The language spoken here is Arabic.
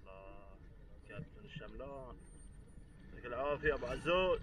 الله. كابتن الشملان. يعطيك العافية أبو عزوز.